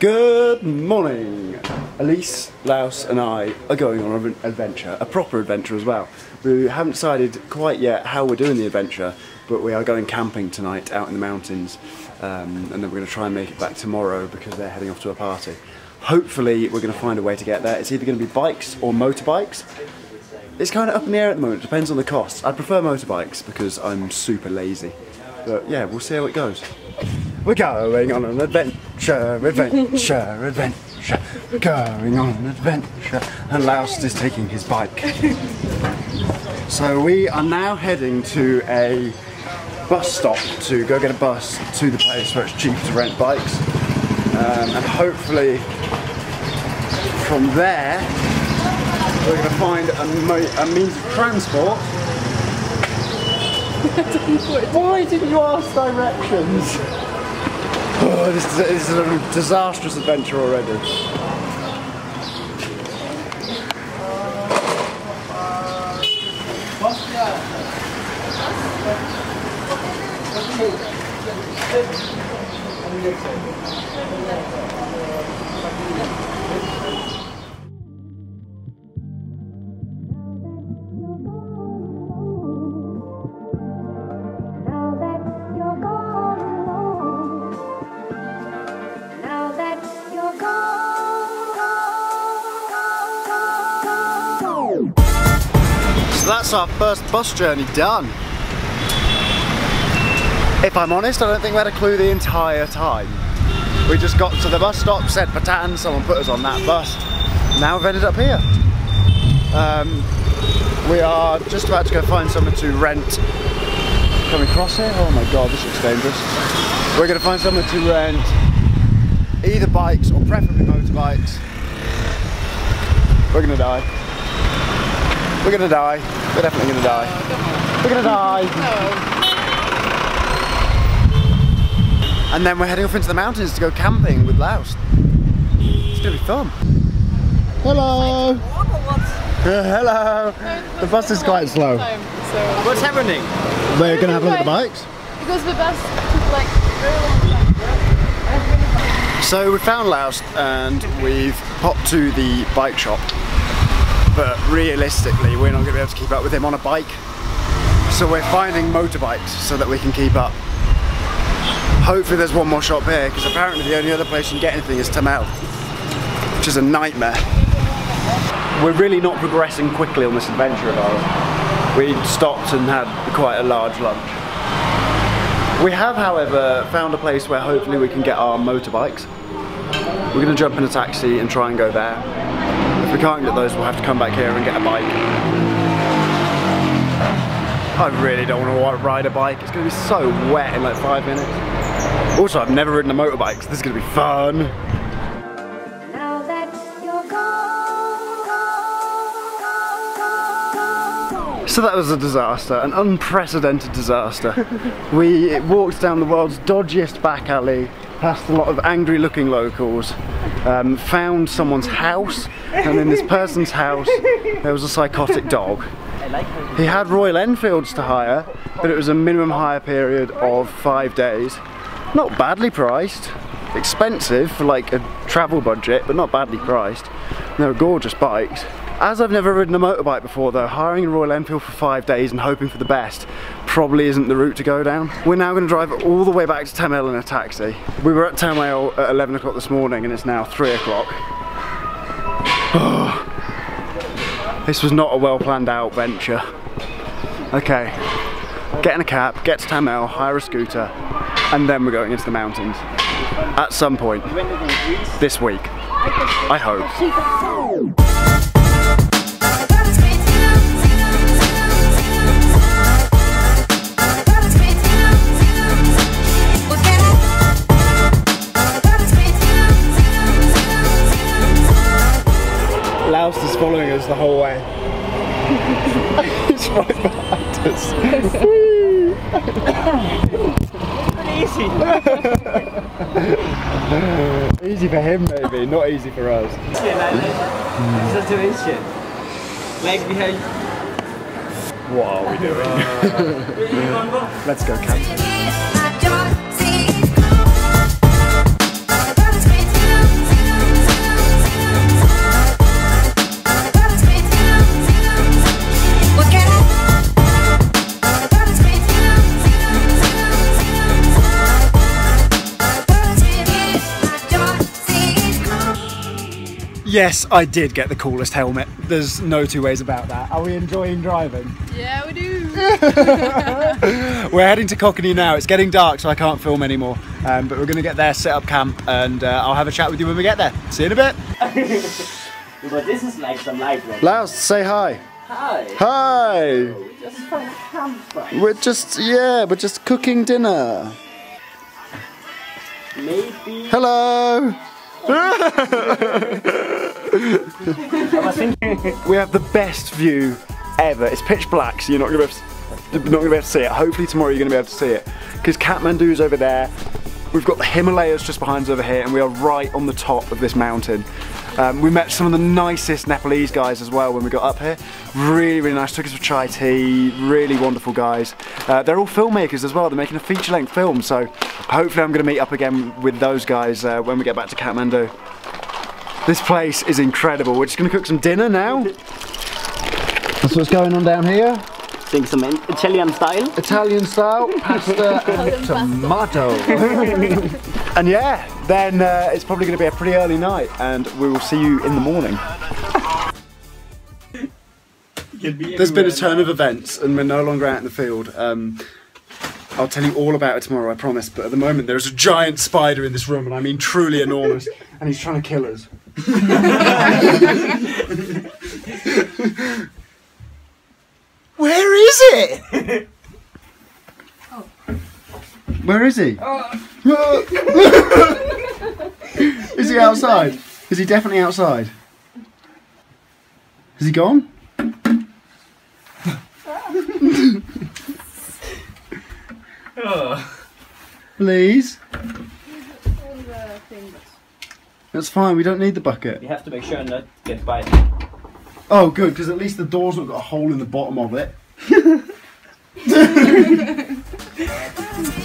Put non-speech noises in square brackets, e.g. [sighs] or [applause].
Good morning! Elise, Laos and I are going on an adventure, a proper adventure as well. We haven't decided quite yet how we're doing the adventure, but we are going camping tonight out in the mountains um, and then we're going to try and make it back tomorrow because they're heading off to a party. Hopefully we're going to find a way to get there. It's either going to be bikes or motorbikes. It's kind of up in the air at the moment, depends on the costs. I prefer motorbikes because I'm super lazy. But yeah, we'll see how it goes. We're going on an adventure, adventure, adventure. We're going on adventure. And Laos is taking his bike. so we are now heading to a bus stop to go get a bus to the place where it's cheap to rent bikes. Um, and hopefully from there we're going to find a, a means of transport [laughs] why didn't you ask directions? Oh, this, is, this is a disastrous adventure already. That's our first bus journey done. If I'm honest, I don't think we had a clue the entire time. We just got to the bus stop, said Patan, someone put us on that bus. Now we've ended up here. Um, we are just about to go find somewhere to rent. Can we cross here? Oh my god, this looks dangerous. We're going to find somewhere to rent either bikes or preferably motorbikes. We're going to die. We're gonna die. We're definitely gonna die. Oh, we're gonna die. No. And then we're heading off into the mountains to go camping with Laos. It's gonna be fun. Hello. Uh, hello. The bus is quite slow. What's happening? We're gonna have a look at the bikes. Because the bus took like very long time. So we found Laos and we've popped to the bike shop but realistically we're not going to be able to keep up with him on a bike. So we're finding motorbikes so that we can keep up. Hopefully there's one more shop here because apparently the only other place you can get anything is Thamel, which is a nightmare. We're really not progressing quickly on this adventure of ours. We stopped and had quite a large lunch. We have, however, found a place where hopefully we can get our motorbikes. We're going to jump in a taxi and try and go there. We can't get those, we'll have to come back here and get a bike. I really don't want to ride a bike. It's going to be so wet in like five minutes. Also, I've never ridden a motorbike, so this is going to be fun. So that was a disaster, an unprecedented disaster. [laughs] we walked down the world's dodgiest back alley, past a lot of angry looking locals, um, found someone's house, and in this person's house there was a psychotic dog. He had Royal Enfields to hire, but it was a minimum hire period of five days. Not badly priced, expensive for like a travel budget, but not badly priced. they were gorgeous bikes. As I've never ridden a motorbike before though, hiring a Royal Enfield for five days and hoping for the best probably isn't the route to go down. We're now going to drive all the way back to Thamel in a taxi. We were at Thamel at 11 o'clock this morning and it's now 3 o'clock. [sighs] this was not a well planned out venture. Okay, get in a cab, get to Thamel, hire a scooter, and then we're going into the mountains. At some point this week. I hope. Whole way. He's [laughs] right behind us. easy. [laughs] easy for him maybe, not easy for us. Situation. Like behind. What are we doing? [laughs] Let's go camping. Yes, I did get the coolest helmet. There's no two ways about that. Are we enjoying driving? Yeah, we do. [laughs] We're heading to Kakani now. It's getting dark, so I can't film anymore. Um, but we're going to get there, set up camp, and uh, I'll have a chat with you when we get there. See you in a bit. [laughs] But this is like some light one. Laos, say hi. Hi. Hi. Just find a campfire. We're just, yeah, we're just cooking dinner. Maybe. Hello. [laughs] We have the best view ever. It's pitch black, so you're not gonna be able to, be able to see it. Hopefully tomorrow you're gonna be able to see it because Kathmandu is over there. We've got the Himalayas just behind us over here, and we are right on the top of this mountain. Um, we met some of the nicest Nepalese guys as well when we got up here. Really, really nice. Took us for chai tea. Really wonderful guys. Uh, they're all filmmakers as well. They're making a feature-length film, so hopefully I'm going to meet up again with those guys uh, when we get back to Kathmandu. This place is incredible. We're just going to cook some dinner now. That's what's going on down here. Think some Italian style. Italian style [laughs] pasta and tomato. [laughs] and yeah, then uh, it's probably going to be a pretty early night, and we will see you in the morning. [laughs] There's been a turn of events, and we're no longer out in the field. Um, I'll tell you all about it tomorrow, I promise. But at the moment, there's a giant spider in this room, and I mean truly enormous, and he's trying to kill us. [laughs] Where is it? Where is he? [laughs] is he outside? Is he definitely outside? Has he gone? [laughs] Oh. Please? That's fine, we don't need the bucket. You have to make sure not to get bite. Oh, good, because at least the door's not got a hole in the bottom of it. [laughs] [laughs]